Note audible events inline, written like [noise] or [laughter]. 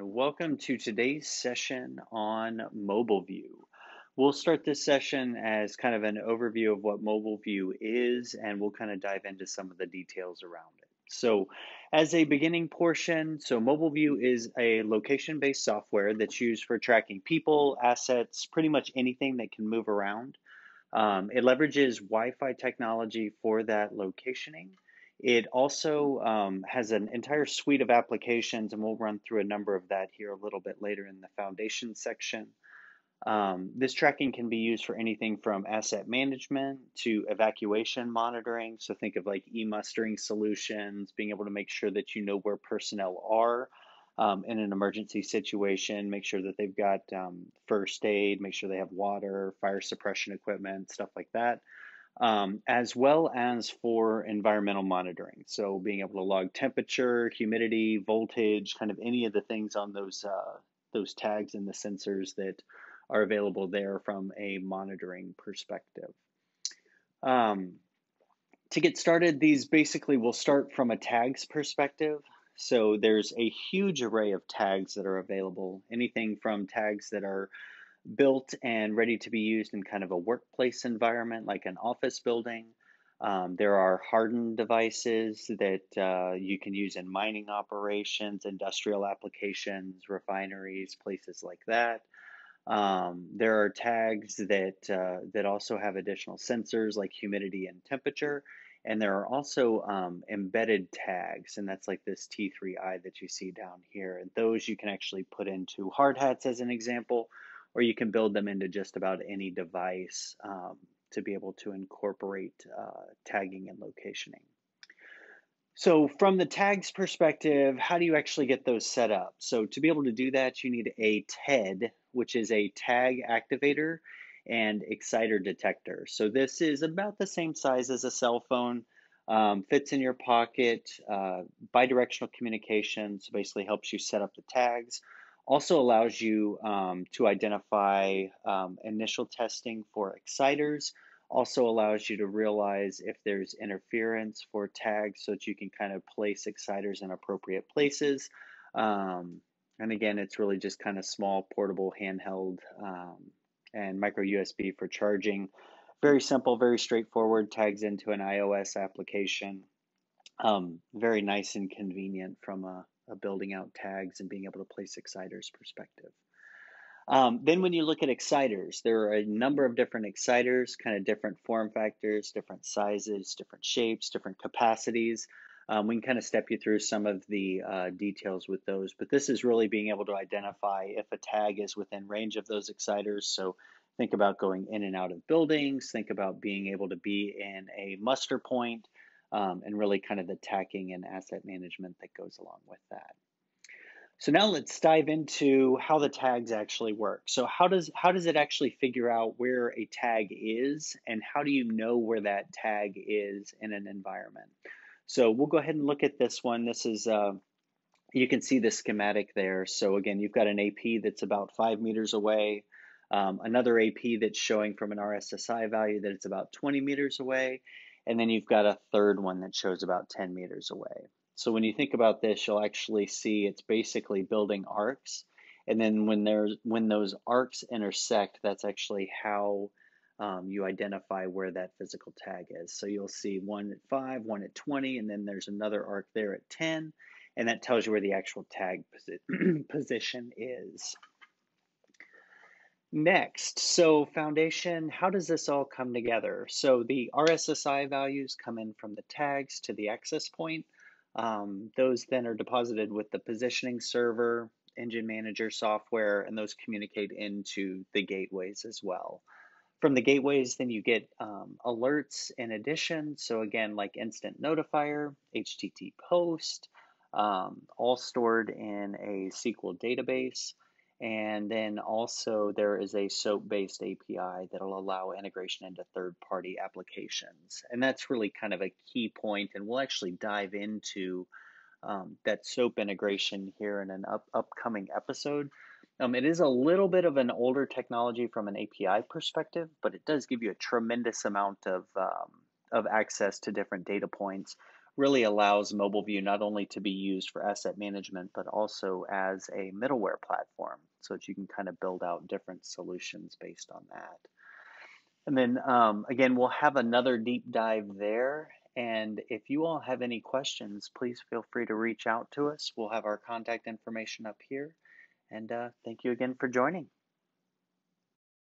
welcome to today's session on Mobile View. We'll start this session as kind of an overview of what Mobile View is, and we'll kind of dive into some of the details around it. So, as a beginning portion, so Mobile View is a location based software that's used for tracking people, assets, pretty much anything that can move around. Um, it leverages Wi Fi technology for that locationing. It also um, has an entire suite of applications, and we'll run through a number of that here a little bit later in the foundation section. Um, this tracking can be used for anything from asset management to evacuation monitoring. So think of like e-mustering solutions, being able to make sure that you know where personnel are um, in an emergency situation, make sure that they've got um, first aid, make sure they have water, fire suppression equipment, stuff like that um, as well as for environmental monitoring. So being able to log temperature, humidity, voltage, kind of any of the things on those uh, those tags and the sensors that are available there from a monitoring perspective. Um, to get started, these basically will start from a tags perspective. So there's a huge array of tags that are available, anything from tags that are built and ready to be used in kind of a workplace environment like an office building. Um, there are hardened devices that uh, you can use in mining operations, industrial applications, refineries, places like that. Um, there are tags that uh, that also have additional sensors like humidity and temperature, and there are also um, embedded tags, and that's like this T3i that you see down here. And those you can actually put into hard hats as an example, or you can build them into just about any device um, to be able to incorporate uh, tagging and locationing. So from the tags perspective, how do you actually get those set up? So to be able to do that, you need a TED, which is a tag activator and exciter detector. So this is about the same size as a cell phone, um, fits in your pocket, uh, bidirectional communication, so basically helps you set up the tags, also allows you um, to identify um, initial testing for exciters, also allows you to realize if there's interference for tags so that you can kind of place exciters in appropriate places. Um, and again, it's really just kind of small, portable, handheld, um, and micro USB for charging. Very simple, very straightforward, tags into an iOS application. Um, very nice and convenient from a building out tags and being able to place exciters perspective. Um, then when you look at exciters, there are a number of different exciters, kind of different form factors, different sizes, different shapes, different capacities. Um, we can kind of step you through some of the uh, details with those, but this is really being able to identify if a tag is within range of those exciters. So think about going in and out of buildings, think about being able to be in a muster point, um, and really kind of the tacking and asset management that goes along with that. So now let's dive into how the tags actually work. So how does how does it actually figure out where a tag is and how do you know where that tag is in an environment? So we'll go ahead and look at this one. This is uh, you can see the schematic there. So again, you've got an AP that's about five meters away, um, another AP that's showing from an RSSI value that it's about 20 meters away, and then you've got a third one that shows about 10 meters away. So when you think about this, you'll actually see it's basically building arcs. And then when there's when those arcs intersect, that's actually how um, you identify where that physical tag is. So you'll see one at five, one at 20, and then there's another arc there at 10, and that tells you where the actual tag posi [clears throat] position is. Next, so foundation, how does this all come together? So the RSSI values come in from the tags to the access point. Um, those then are deposited with the positioning server, engine manager software, and those communicate into the gateways as well. From the gateways, then you get um, alerts in addition. So again, like instant notifier, HTTP post, um, all stored in a SQL database. And then also there is a SOAP-based API that'll allow integration into third-party applications. And that's really kind of a key point, and we'll actually dive into um, that SOAP integration here in an up, upcoming episode. Um, it is a little bit of an older technology from an API perspective, but it does give you a tremendous amount of, um, of access to different data points really allows MobileView not only to be used for asset management, but also as a middleware platform so that you can kind of build out different solutions based on that. And then um, again, we'll have another deep dive there. And if you all have any questions, please feel free to reach out to us. We'll have our contact information up here. And uh, thank you again for joining.